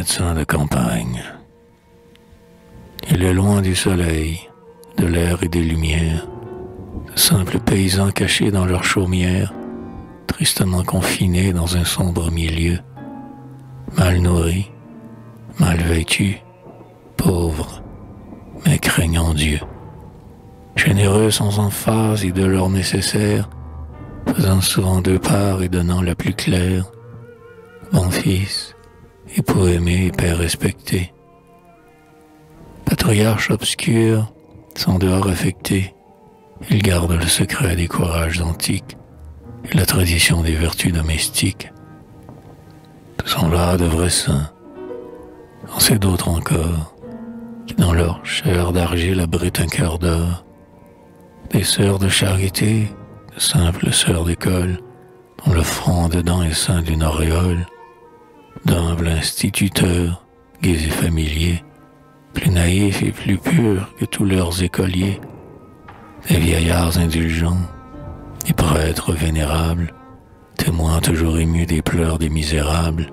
de campagne. Il est loin du soleil, de l'air et des lumières, de simples paysans cachés dans leur chaumière, tristement confinés dans un sombre milieu, mal nourris, mal vêtus, pauvres, mais craignant Dieu. Généreux sans emphase et de l'or nécessaire, faisant souvent deux parts et donnant la plus claire, mon fils, époux aimé et père respecté. Patriarche obscur, sans dehors affecté, il garde le secret des courages antiques et la tradition des vertus domestiques. Ce sont là de vrais saints. On sait d'autres encore, qui dans leur chair d'argile abritent un cœur d'or. Des sœurs de charité, de simples sœurs d'école, dont le front dedans est ceint d'une auréole, d'humbles instituteurs, gais et familiers, plus naïfs et plus purs que tous leurs écoliers, des vieillards indulgents, des prêtres vénérables, témoins toujours émus des pleurs des misérables.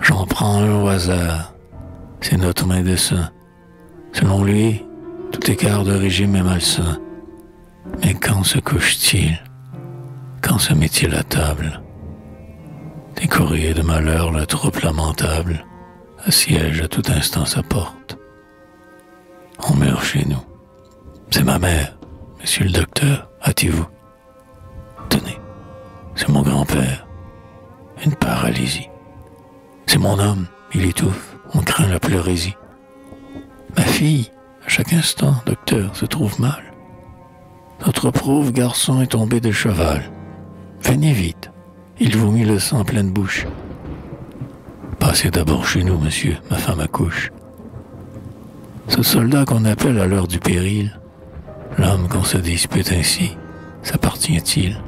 J'en prends un au hasard, c'est notre médecin. Selon lui, tout écart de régime est malsain. Mais quand se couche-t-il? Quand se met-il à table? Courriers de malheur, la troupe lamentable assiège à tout instant sa porte. On meurt chez nous. C'est ma mère, monsieur le docteur, hâtez-vous. Tenez, c'est mon grand-père. Une paralysie. C'est mon homme, il étouffe, on craint la pleurésie. Ma fille, à chaque instant, docteur, se trouve mal. Notre pauvre garçon est tombé de cheval. Venez vite, il vous mit le sang en pleine bouche. Passez d'abord chez nous, monsieur, ma femme accouche. Ce soldat qu'on appelle à l'heure du péril, l'homme qu'on se dispute ainsi, s'appartient-il?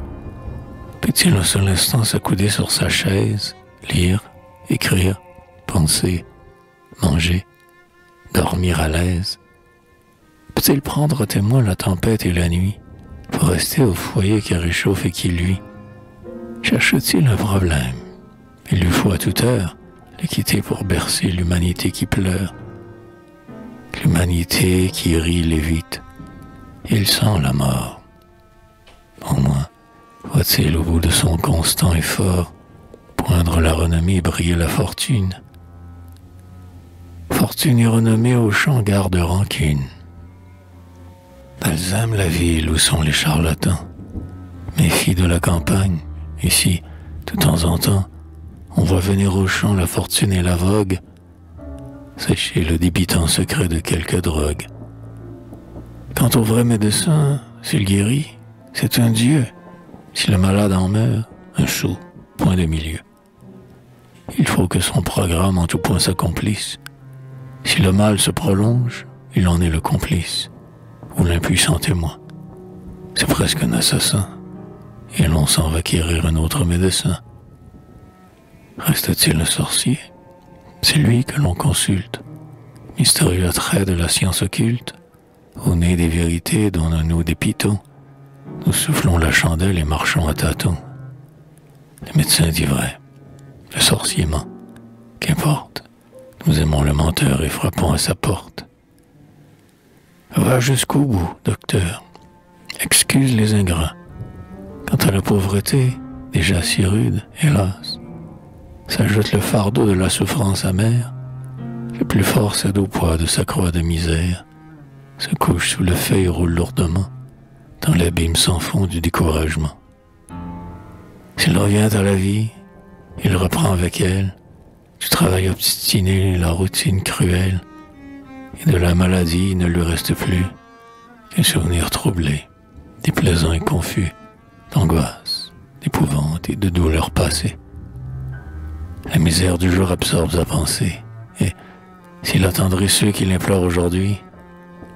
Peut-il un seul instant s'accouder sur sa chaise, lire, écrire, penser, manger, dormir à l'aise? Peut-il prendre à témoin la tempête et la nuit pour rester au foyer qui réchauffe et qui luit? Cherche-t-il un problème? Il lui faut à toute heure quitter pour bercer l'humanité qui pleure, l'humanité qui rit l'évite. Il sent la mort. Au moins, voit-il au bout de son constant effort poindre la renommée et briller la fortune. Fortune et renommée au champ garde rancune. Elles aiment la ville où sont les charlatans. Méfie de la campagne, ici, de temps en temps, on voit venir au champ la fortune et la vogue, sécher le débitant secret de quelque drogue. Quant au vrai médecin, s'il guérit, c'est un dieu. Si le malade en meurt, un sou, point de milieu. Il faut que son programme en tout point s'accomplisse. Si le mal se prolonge, il en est le complice, ou l'impuissant témoin. C'est presque un assassin, et l'on s'en va quérir un autre médecin. Reste-t-il le sorcier? C'est lui que l'on consulte. Mystérieux trait de la science occulte, au nez des vérités dont nous dépitons, nous soufflons la chandelle et marchons à tâtons. Le médecin dit vrai, le sorcier ment. Qu'importe, nous aimons le menteur et frappons à sa porte. Va jusqu'au bout, docteur. Excuse les ingrats. Quant à la pauvreté, déjà si rude, hélas, s'ajoute le fardeau de la souffrance amère, le plus fort cède au poids de sa croix de misère, se couche sous le feu et roule lourdement, dans l'abîme sans fond du découragement. S'il revient à la vie, il reprend avec elle du travail obstiné, la routine cruelle, et de la maladie il ne lui reste plus qu'un souvenir troublé, déplaisant et confus, d'angoisse, d'épouvante et de douleur passée. La misère du jour absorbe sa pensée. Et s'il attendrait ceux qui l'implorent aujourd'hui,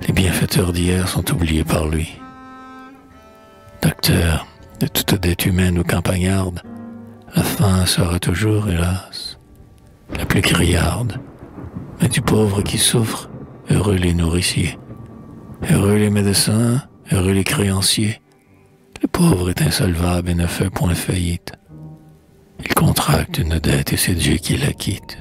les bienfaiteurs d'hier sont oubliés par lui. Docteur de toute dette humaine ou campagnarde, la faim sera toujours, hélas, la plus criarde. Mais du pauvre qui souffre, heureux les nourriciers, heureux les médecins, heureux les créanciers. Pauvre est insolvable et ne fait point faillite. Il contracte une dette et c'est Dieu qui la quitte.